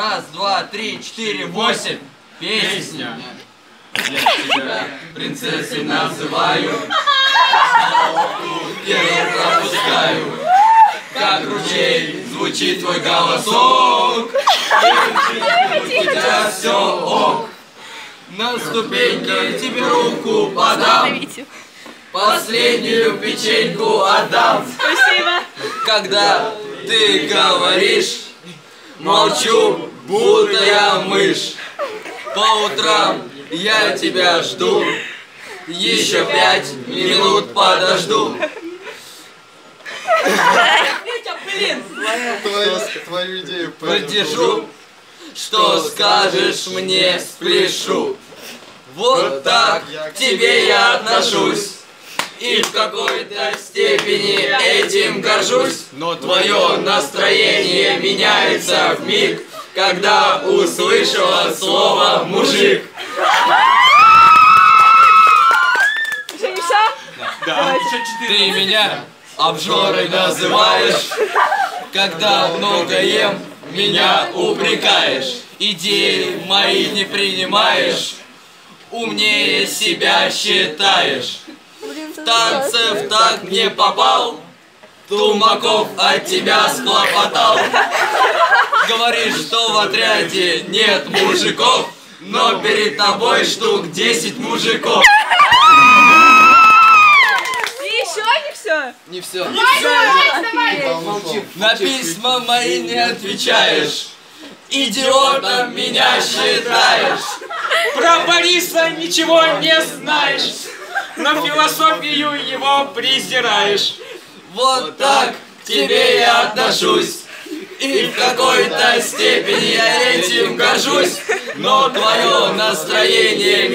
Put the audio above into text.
Раз, два, три, четыре, восемь. Песня. Я тебя принцессой называю. Первый пропускаю. Как ручей звучит твой голосок. И у тебя все ок. На ступеньке тебе руку подам. Последнюю печеньку отдам. Спасибо. Когда ты говоришь, молчу, будто я мышь. По утрам я тебя жду, еще пять минут подожду. Твою, твою идею Подержу, что скажешь мне, спляшу. Вот так к тебе я отношусь. И в какой-то степени этим горжусь. Но твое настроение меняется в миг, когда услышала слово мужик. Еще не все? Ты меня обжорой называешь, когда много ем, меня упрекаешь. Идеи мои не принимаешь, умнее себя считаешь. В танце в так не попал, Тумаков от тебя схлопотал. Говоришь, что в отряде нет мужиков, но перед тобой штук 10 мужиков. И еще не все? Не все. Молчи. На письма мои не отвечаешь. Идиотом меня считаешь. Про Бориса ничего не знаешь, но философию его презираешь. Вот так к тебе я отношусь. И в какой-то степени я этим горжусь. Но твое настроение